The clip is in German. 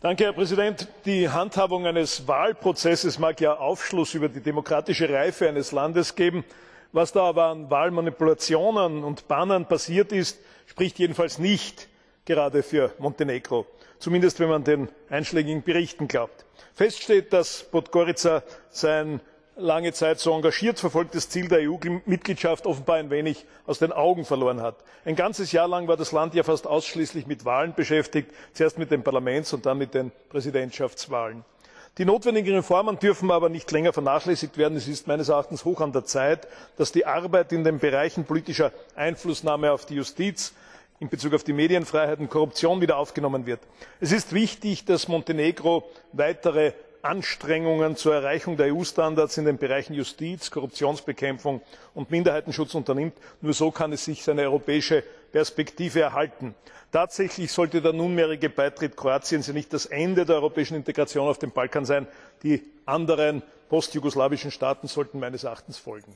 Herr Präsident! Die Handhabung eines Wahlprozesses mag ja Aufschluss über die demokratische Reife eines Landes geben. Was da aber an Wahlmanipulationen und Bannern passiert ist, spricht jedenfalls nicht gerade für Montenegro, zumindest wenn man den einschlägigen Berichten glaubt. Fest steht, dass Podgorica sein lange Zeit so engagiert verfolgtes Ziel der EU Mitgliedschaft offenbar ein wenig aus den Augen verloren hat. Ein ganzes Jahr lang war das Land ja fast ausschließlich mit Wahlen beschäftigt, zuerst mit den Parlaments und dann mit den Präsidentschaftswahlen. Die notwendigen Reformen dürfen aber nicht länger vernachlässigt werden. Es ist meines Erachtens hoch an der Zeit, dass die Arbeit in den Bereichen politischer Einflussnahme auf die Justiz, in Bezug auf die Medienfreiheit und Korruption wieder aufgenommen wird. Es ist wichtig, dass Montenegro weitere Anstrengungen zur Erreichung der EU Standards in den Bereichen Justiz, Korruptionsbekämpfung und Minderheitenschutz unternimmt. Nur so kann es sich seine europäische Perspektive erhalten. Tatsächlich sollte der nunmehrige Beitritt Kroatiens ja nicht das Ende der europäischen Integration auf dem Balkan sein. Die anderen postjugoslawischen Staaten sollten meines Erachtens folgen.